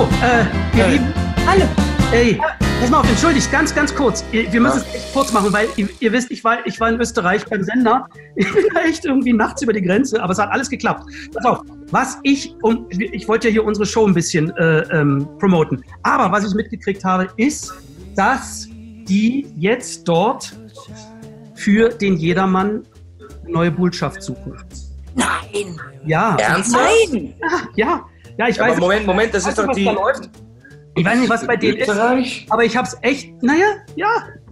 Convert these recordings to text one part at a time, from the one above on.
So, äh, ihr Hey. Lieben, Hallo. ey, pass mal auf, entschuldigt, ganz, ganz kurz. Wir müssen es echt kurz machen, weil ihr, ihr wisst, ich war, ich war in Österreich beim Sender. Ich bin echt irgendwie nachts über die Grenze, aber es hat alles geklappt. Pass auf, was ich, um, ich wollte ja hier unsere Show ein bisschen äh, ähm, promoten, aber was ich mitgekriegt habe, ist, dass die jetzt dort für den Jedermann neue Botschaft suchen. Nein. Ja, Ernsthaft? Nein. ja, ja, ich Aber weiß, Moment, Moment, das ist doch was die. da läuft? ich weiß nicht, was bei denen ist. Österreich? Aber ich hab's echt, naja, ja.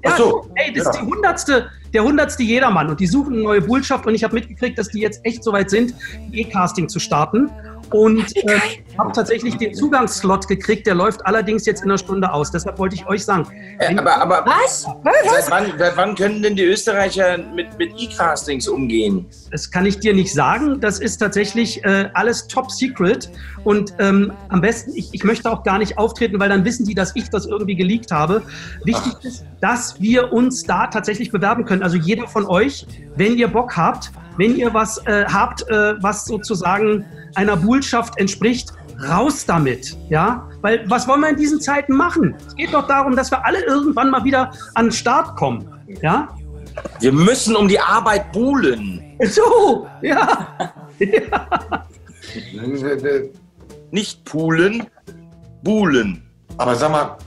ja Ach so, ey, das ja. ist die hundertste, der hundertste Jedermann und die suchen eine neue Bullschaft und ich habe mitgekriegt, dass die jetzt echt soweit sind, E-Casting zu starten und äh, habe tatsächlich den Zugangsslot gekriegt, der läuft allerdings jetzt in einer Stunde aus. Deshalb wollte ich euch sagen, Äh, aber aber Was? seit, wann, seit wann können denn die Österreicher mit, mit E-Castings umgehen? das kann ich dir nicht sagen, das ist tatsächlich äh, alles top secret und ähm, am besten, ich, ich möchte auch gar nicht auftreten, weil dann wissen die, dass ich das irgendwie geleakt habe. Wichtig ist, dass wir uns da tatsächlich bewerben können. Also jeder von euch, wenn ihr Bock habt, wenn ihr was äh, habt, äh, was sozusagen einer Bullschaft entspricht, raus damit, ja? Weil was wollen wir in diesen Zeiten machen? Es geht doch darum, dass wir alle irgendwann mal wieder an den Start kommen, ja? Wir müssen um die Arbeit buhlen. So, ja. Nicht poolen, buhlen. Aber sag mal,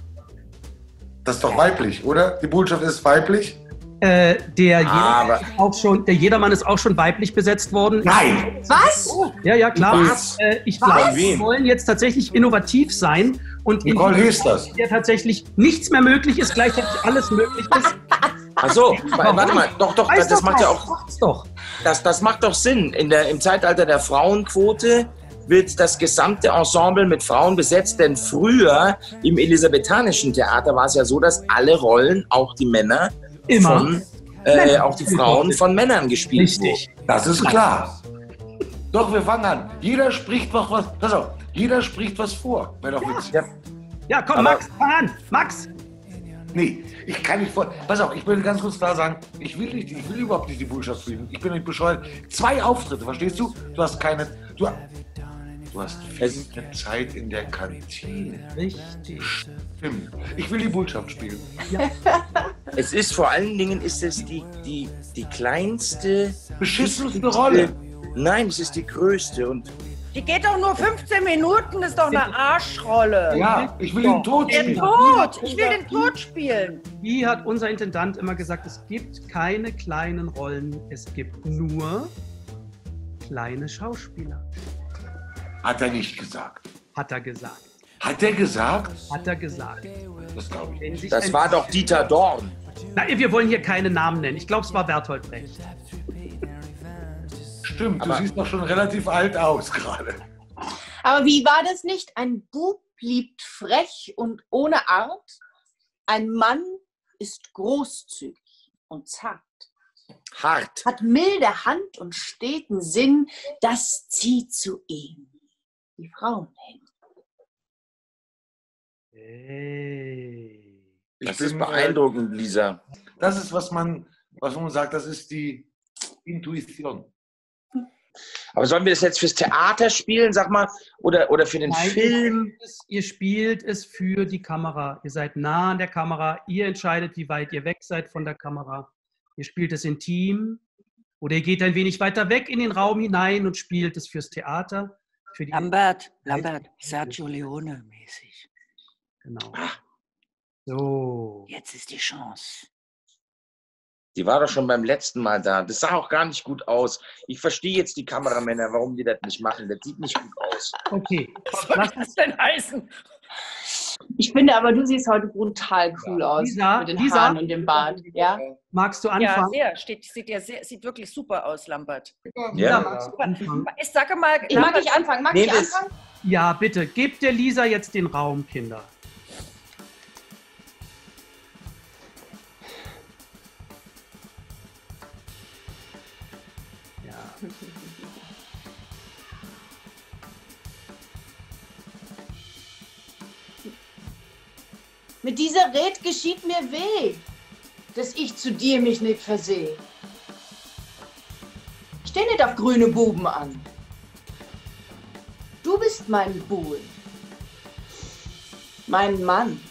das ist doch weiblich, oder? Die Botschaft ist weiblich? Äh, der, Aber- Jedermann ist auch schon, der Jedermann ist auch schon weiblich besetzt worden. Nein! Was? Ja, ja, klar. Was? Äh, ich glaube, wir wollen jetzt tatsächlich innovativ sein und in Nicole Hieß das. der tatsächlich nichts mehr möglich ist, gleichzeitig alles möglich ist. Achso, warte mal, doch, doch, das, das doch macht ja auch, doch. das, das macht doch Sinn. In der, Im Zeitalter der Frauenquote wird das gesamte Ensemble mit Frauen besetzt, denn früher im elisabethanischen Theater war es ja so, dass alle Rollen, auch die Männer, Immer. von, äh, auch die Frauen von Männern gespielt Richtig. Das ist klar. Doch, wir fangen an. Jeder spricht noch was. Pass auf, jeder spricht was vor. Wäre doch witzig. Ja. Ja, komm, Aber- Max, fang an. Max. Nee, ich kann nicht vor. Pass auf, ich will ganz kurz klar sagen, ich will nicht, ich will überhaupt nicht die Botschaft fliegen. Ich bin nicht bescheuert. Zwei Auftritte, verstehst du? Du hast keine. Du, du hast viel Zeit in der Kantine. Richtig. Stimmt. Ich will die Botschaft spielen. Es ist vor allen Dingen ist es die, die, die kleinste. Beschissenste Rolle. Nein, es ist die größte. Und Die geht doch nur 15 Minuten, das ist doch eine Arschrolle. Ja, ich will den Tod Den spielen. Tod! Ich will den Tod spielen. Wie hat unser Intendant immer gesagt, es gibt keine kleinen Rollen, es gibt nur kleine Schauspieler. Hat er nicht gesagt. Hat er gesagt. Hat er gesagt? Hat er gesagt. Das glaube ich. Sich das war doch Dieter Dorn. Na, wir wollen hier keine Namen nennen. Ich glaube, es war Bertolt Brecht. Stimmt, Aber- du siehst doch schon relativ alt aus gerade. Aber wie war das nicht? Ein Bub liebt frech und ohne Art. Ein Mann ist großzügig und zart. Hart. Hat milde Hand und steten Sinn. Das zieht zu ihm die Frauen hin. Hey. Ich Das ist bin, beeindruckend, Lisa. Das ist, was man, was man sagt, das ist die Intuition. Aber sollen wir das jetzt fürs Theater spielen, sag mal, oder, oder für den Nein, Film? Ihr, spielt es, ihr spielt es für die Kamera. Ihr seid nah an der Kamera. Ihr entscheidet, wie weit ihr weg seid von der Kamera. Ihr spielt es intim oder ihr geht ein wenig weiter weg in den Raum hinein und spielt es fürs Theater. Für die, Lambert, Lambert, Sergio Leone mäßig. Genau. So. Jetzt ist die Chance. Die war doch schon beim letzten Mal da. Das sah auch gar nicht gut aus. Ich verstehe jetzt die Kameramänner, warum die das nicht machen. Das sieht nicht gut aus. Okay. Was soll das denn heißen? Ich finde aber, du siehst heute brutal cool aus. Lisa, mit den Lisa? Haaren und dem Bart. Ja? Magst du Ja, anfangen? sehr. Steht, sieht, ja sehr, sieht wirklich super aus, Lambert. Ja. magst du anfangen? Ich sage mal, Ich mag nicht anfangen. Mag Nee, ich anfangen? Ja, bitte. Gebt der Lisa jetzt den Raum, Kinder. Mit dieser Red geschieht mir weh, dass ich zu dir mich nicht verseh. Steh nicht auf grüne Buben an. Du bist mein Buhlen. Mein Mann.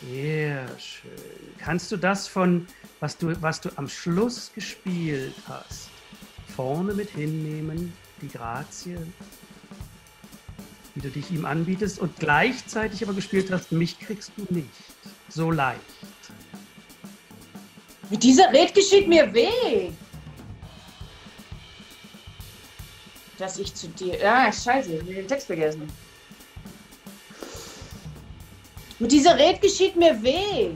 Sehr schön. Kannst du das von, was du, was du am Schluss gespielt hast, vorne mit hinnehmen, die Grazie, wie du dich ihm anbietest und gleichzeitig aber gespielt hast, mich kriegst du nicht so leicht. Mit dieser Red geschieht mir weh. Dass ich zu dir. Ah, scheiße, ich hab den Text vergessen. Mit dieser Red geschieht mir weh.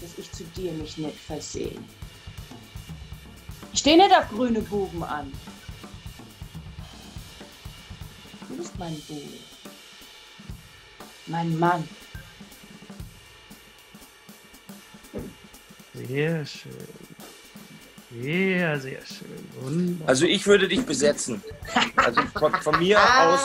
Dass ich zu dir mich nicht versehe. Ich stehe nicht auf grüne Buben an. Du bist mein Buhl. Mein Mann. Sehr schön. Sehr, sehr schön. Wunderbar. Also ich würde dich besetzen. Also von, von mir aus.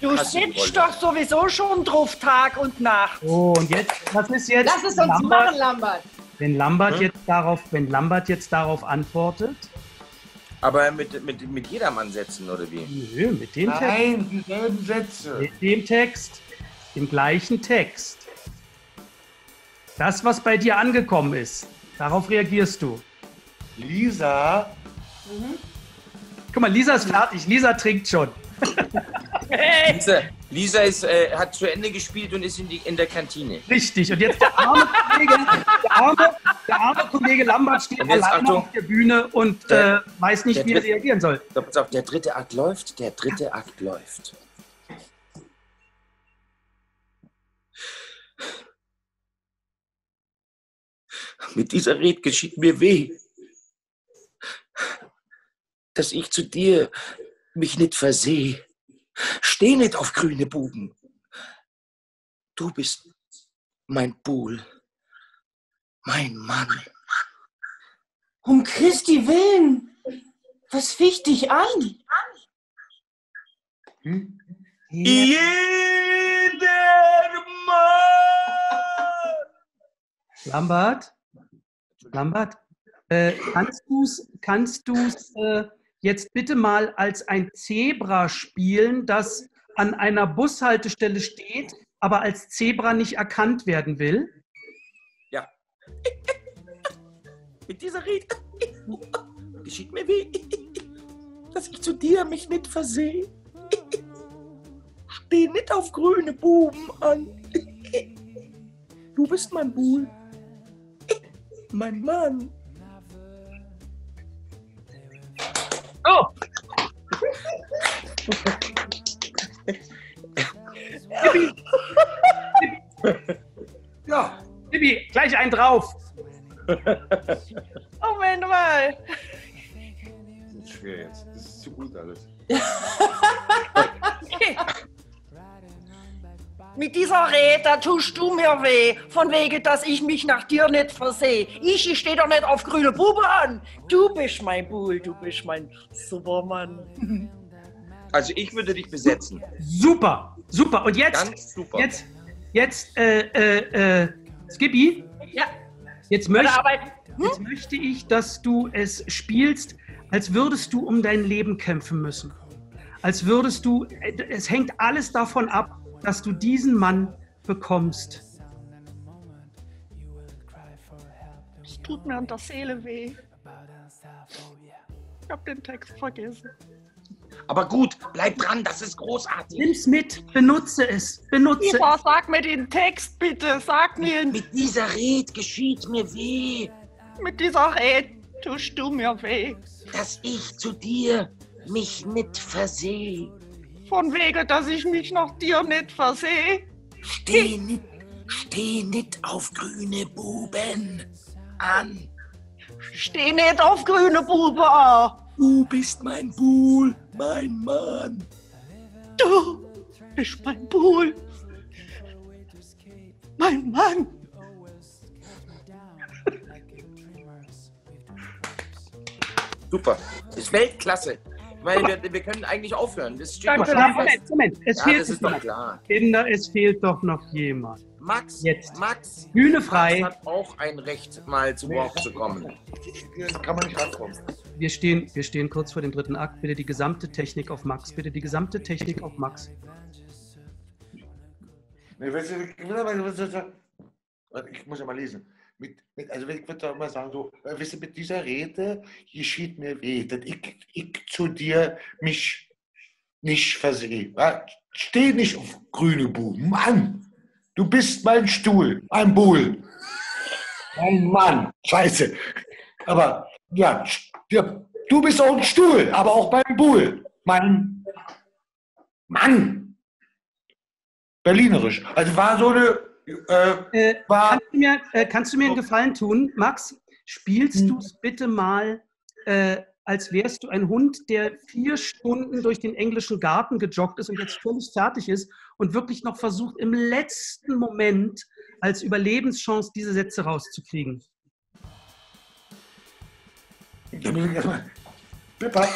Du sitzt doch sowieso schon drauf Tag und Nacht. So, und jetzt, was ist jetzt? Lass es uns Lambert, machen, Lambert. Wenn Lambert, Hm? jetzt darauf, wenn Lambert jetzt darauf antwortet, Aber mit, mit, mit jedermann setzen, oder wie? nö, mit dem Text, Nein, dieselben Sätze. mit dem Text, dem gleichen Text. Das, was bei dir angekommen ist, darauf reagierst du. Lisa, Guck mal, Lisa ist fertig. Lisa trinkt schon. Lisa, Lisa ist, äh, hat zu Ende gespielt und ist in, die, in der Kantine. Richtig. Und jetzt der arme Kollege, der arme, der arme Kollege Lambert steht alleine Achtung. auf der Bühne und äh, Der- weiß nicht, wie er dritte- reagieren soll. Auf, der dritte Akt läuft, der dritte Akt läuft. Mit dieser Red geschieht mir weh, dass ich zu dir mich nicht versehe. Steh nicht auf grüne Buben. Du bist mein Buhl, mein Mann. Um Christi Willen. Was ficht dich an? hm? Jeder Mann! Lambert? Lambert? Äh, kannst du es kannst du's, äh, jetzt bitte mal als ein Zebra spielen, das an einer Bushaltestelle steht, aber als Zebra nicht erkannt werden will? Ja. Mit dieser Rede geschieht mir weh, dass ich zu dir mich nicht versehe. Steh nicht auf grüne Buben an. Du bist mein Buhl, mein Mann. Oh! Ja, Bibi, gleich einen drauf. Moment mal. das ist schwer jetzt. Das ist zu gut alles. Mit dieser Rede, da tust du mir weh. Von wegen, dass ich mich nach dir nicht versehe. Ich, ich stehe doch nicht auf grüne Bube an. Du bist mein Bull, du bist mein Supermann. Also ich würde dich besetzen. Super, super. Und jetzt, Ganz super. jetzt, jetzt, äh, äh, äh, Skippy, Ja, jetzt möchte, Arbeit. jetzt möchte ich, dass du es spielst, als würdest du um dein Leben kämpfen müssen. Als würdest du, äh, es hängt alles davon ab, dass du diesen Mann bekommst. Es tut mir an der Seele weh. Ich hab den Text vergessen. Aber gut, bleib dran, das ist großartig. Nimm's mit, benutze es, benutze es. Eva, sag mir den Text bitte. Sag mir ihn. Mit dieser Rede geschieht mir weh, Mit dieser Rede tust du mir weh. dass ich zu dir mich nicht versehe. Von wegen, dass ich mich nach dir nicht versehe. Steh nicht, steh nicht auf grüne Buben an. Steh nicht auf grüne Bube an. Du bist mein Buhl, mein Mann. Du bist mein Buhl. Mein Mann. Super, ist Weltklasse. Meine, wir, wir können eigentlich aufhören. Das steht fest. Moment, Moment, es Ja, fehlt das ist doch klar. Kinder, es fehlt doch noch jemand. Max, Jetzt. Max, Bühne Max frei. hat auch ein Recht, mal zu Wort zu kommen. Kann man nicht rankommen. Wir stehen, wir stehen kurz vor dem dritten Akt. Bitte die gesamte Technik auf Max. Bitte die gesamte Technik auf Max. Ich muss ja mal lesen. Mit, mit, also ich würde doch mal sagen, so, äh, weißt du, mit dieser Rede geschieht mir weh, dass ich, ich zu dir mich nicht versehe. Ja? Steh nicht auf grüne Buben. Mann, du bist mein Stuhl, ein Buhl. Ein Mann. Scheiße. Aber ja, ja, du bist auch ein Stuhl, aber auch beim Buhl. Mein Mann. Berlinerisch. Also war so eine, äh, Äh, war, kannst, du mir, äh, kannst du mir einen Gefallen tun, Max? Spielst Hm. du es bitte mal, äh, als wärst du ein Hund, der vier Stunden durch den englischen Garten gejoggt ist und jetzt völlig fertig ist und wirklich noch versucht, im letzten Moment als Überlebenschance diese Sätze rauszukriegen? Da muss ich erstmal. Pippa.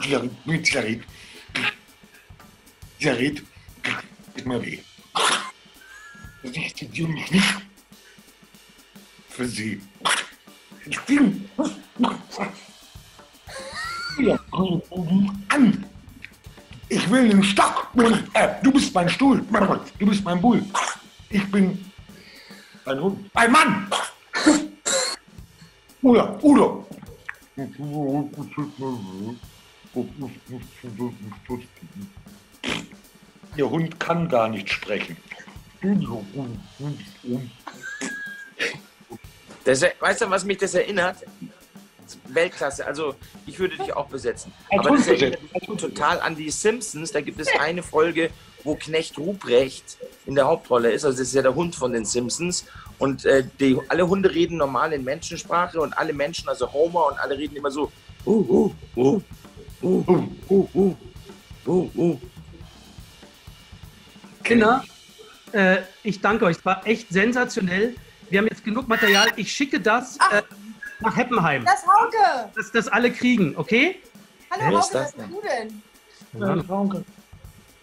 Zigaret. Zigaret. Gib mal weh. Das ist die mich nicht für sie. Ich bin. An. Ich will den Stock. Äh, du bist mein Stuhl. Du bist mein Bull. Ich bin ein Hund. Ein Mann. Udo, Udo. Der Hund kann gar nicht sprechen. Das, weißt du, was mich das erinnert? Weltklasse. Also, ich würde dich auch besetzen. Als Aber das erinnert mich total an die Simpsons. Da gibt es eine Folge, wo Knecht Ruprecht in der Hauptrolle ist. Also, das ist ja der Hund von den Simpsons. Und äh, die, alle Hunde reden normal in Menschensprache und alle Menschen, also Homer und alle reden immer so. Uh, uh, uh, uh, uh, uh, uh, uh, uh. Kinder, äh, ich danke euch. Es war echt sensationell. Wir haben jetzt genug Material. Ich schicke das äh, nach Heppenheim, Das Hauke! dass das alle kriegen, okay? Hallo Wer Hauke, das was bist denn? du denn?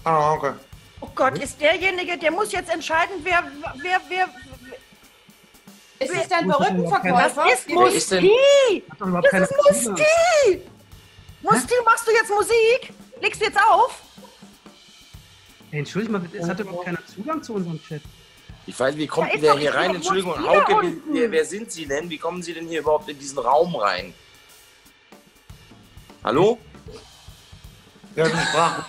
Ah, okay. Oh Gott, ist derjenige, der muss jetzt entscheiden, wer, wer, wer, Ist das dein noch das Perückenverkäufer? ist Musti! Das ist Musti! Musti, machst du jetzt Musik? Legst du jetzt auf? Ey, Entschuldigung mal, es hat überhaupt keiner Zugang zu unserem Chat. Ich weiß, wie kommt denn der hier rein? Entschuldigung, Hauke, wer, wer sind Sie denn? Wie kommen Sie denn hier überhaupt in diesen Raum rein? Hallo? Ja, die Sprache.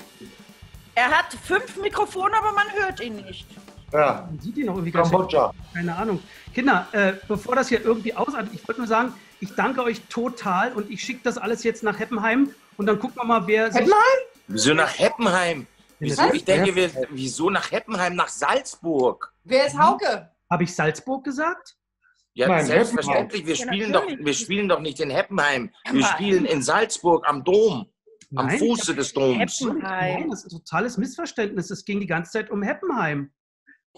Er hat fünf Mikrofone, aber man hört ihn nicht. Ja, Man sieht ihn noch irgendwie. Kambodscha. Keine Ahnung. Kinder, äh, bevor das hier irgendwie ausartet, ich wollte nur sagen, ich danke euch total und ich schicke das alles jetzt nach Heppenheim und dann gucken wir mal, wer sich. Heppenheim? Wieso nach Heppenheim? Wieso? Was? Ich denke, wir, wieso nach Heppenheim, nach Salzburg? Wer ist Hauke? Habe ich Salzburg gesagt? Ja, Nein, selbstverständlich. Wir Ja, spielen, doch, natürlich. wir spielen doch nicht in Heppenheim. Wir spielen in Salzburg am Dom. Am Nein, Fuße des Doms. Heppenheim. Nein, das ist ein totales Missverständnis. Es ging die ganze Zeit um Heppenheim.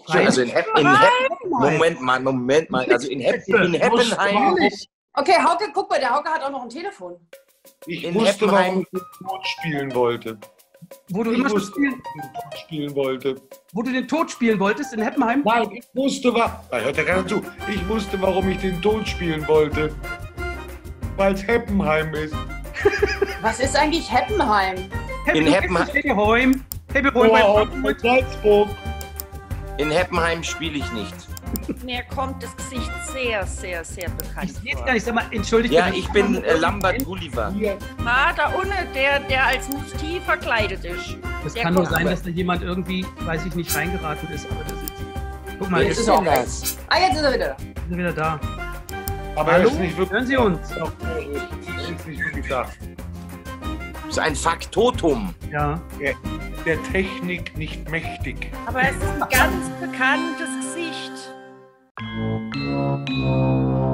Also in, Hepp, in Hepp, Heppenheim. Moment mal, Moment mal. Also in, Hepp, in Heppenheim. Okay, Hauke, guck mal, der Hauke hat auch noch ein Telefon. Ich In wusste, Heppenheim. warum ich den Tod spielen wollte. Wo du Ich immer schon wusste, spielen, warum ich den Tod spielen wollte. wo du den Tod spielen wolltest in Heppenheim? Nein, ich wusste, wa da hört ja keiner zu. Ich wusste, warum ich den Tod spielen wollte. Weil es Heppenheim ist. Was ist eigentlich Heppenheim? In Heppenheim- Heppenheim. Heppenheim. Oh, von Salzburg. In Heppenheim spiele ich nicht. Mir kommt das Gesicht sehr, sehr, sehr bekannt Ich sehe es vor. gar nicht. Sag mal, entschuldigt Ja, bitte. ich bin äh, Lambert Gulliver. Hier. Ah, da unten, der, der als Musti verkleidet ist. Das Der kann nur kommt sein, dass da jemand irgendwie, weiß ich nicht, reingeraten ist. Aber das ist. Guck mal, jetzt ist er? das? Ah, jetzt ist er wieder da. er wieder da. Aber Hallo? ist nicht wirklich. Hören Sie uns? Doch, er ist nicht wirklich da. Das ist ein Faktotum. Ja. Der Technik nicht mächtig. Aber es ist ein ganz bekanntes Thank you.